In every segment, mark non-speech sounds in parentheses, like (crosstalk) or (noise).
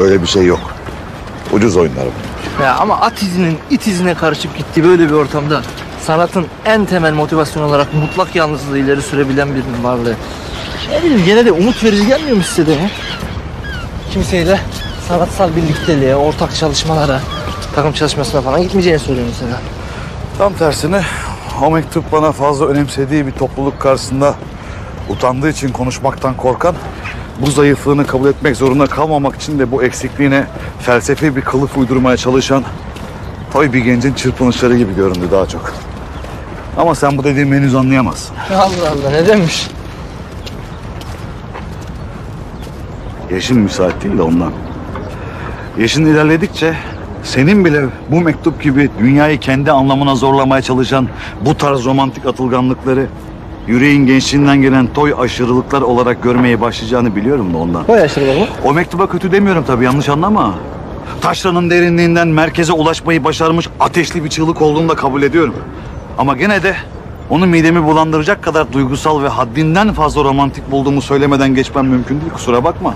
Böyle bir şey yok. Ucuz oyunlar bu. Ya ama at izinin it izine karışıp gittiği böyle bir ortamda sanatın en temel motivasyon olarak mutlak yalnızlığı ileri sürebilen birinin varlığı. Ne bileyim gene de umut verici gelmiyor mu size de ya? Kimseyle sanatsal birlikteliğe, ortak çalışmalara, takım çalışmasına falan gitmeyeceğini söylüyor mesela. Tam tersine o mektup bana fazla önemsediği bir topluluk karşısında utandığı için konuşmaktan korkan, bu zayıflığını kabul etmek zorunda kalmamak için de bu eksikliğine felsefi bir kılıf uydurmaya çalışan tabii bir gencin çırpınışları gibi göründü daha çok. Ama sen bu dediğimi henüz anlayamazsın. (laughs) Allah Allah ne demiş? Yaşın müsait değil de ondan. Yaşın ilerledikçe senin bile bu mektup gibi dünyayı kendi anlamına zorlamaya çalışan bu tarz romantik atılganlıkları yüreğin gençliğinden gelen toy aşırılıklar olarak görmeye başlayacağını biliyorum da ondan. Koy aşırı baba. O mektuba kötü demiyorum tabii yanlış anlama. Taşranın derinliğinden merkeze ulaşmayı başarmış ateşli bir çığlık olduğunu da kabul ediyorum. Ama gene de onu midemi bulandıracak kadar duygusal ve haddinden fazla romantik bulduğumu söylemeden geçmem mümkün değil kusura bakma.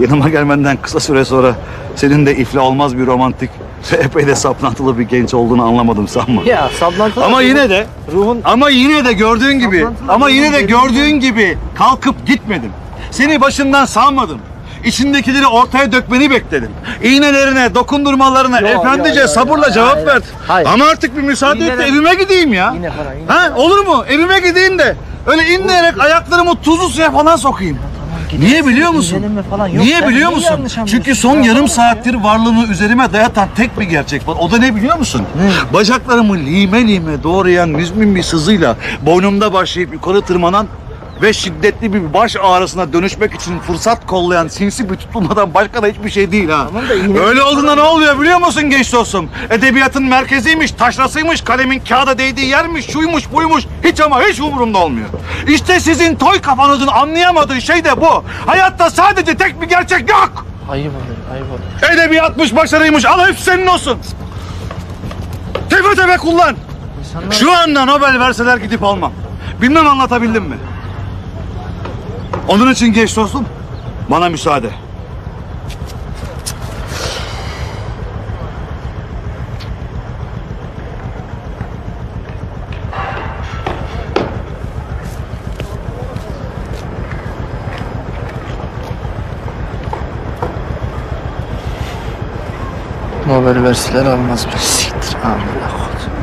Yanıma gelmenden kısa süre sonra senin de iflah olmaz bir romantik epey de saplantılı bir genç olduğunu anlamadım sanma. Ya saplantı. Ama yine de ruhun ama yine de gördüğün gibi Saplantılı ama yine de gördüğün gibi kalkıp gitmedim. Seni başından salmadım. İçindekileri ortaya dökmeni bekledim. İğnelerine, dokundurmalarına Yo, efendice yo, yo, sabırla yo, cevap hayır, ver. hayır. Ama artık bir müsaade et de evime gideyim ya. Yine falan, yine Ha olur mu? Evime gideyim de öyle inleyerek ayaklarımı tuzlu suya falan sokayım. Niye biliyor musun? Falan yok. Niye biliyor neyi musun? Çünkü son Ya yarım saattir varlığını üzerime dayatan tek bir gerçek var. O da ne biliyor musun? Bacaklarımı lime lime doğrayan müzmin bir sızıyla boynumda başlayıp yukarı tırmanan ve şiddetli bir baş ağrısına dönüşmek için fırsat kollayan sinsi bir tutulmadan başka da hiçbir şey değil ha. Tamam da yine- Öyle olduğunda ne oluyor biliyor musun genç dostum? Edebiyatın merkeziymiş, taşrasıymış, kalemin kağıda değdiği yermiş, şuymuş, buymuş. Hiç ama hiç umurumda olmuyor. İşte sizin toy kafanızın anlayamadığı şey de bu. Hayatta sadece tek bir gerçek yok. Ayıp olur, ayıp olur. Edebiyatmış, başarıymış. Al hepsi senin olsun. Tepe tepe kullan. İnsanlar Şu anda Nobel verseler gidip almam. Bilmem anlatabildim mi? Onun için genç dostum, bana müsaade. Nobel verseler almaz mı? Siktir amına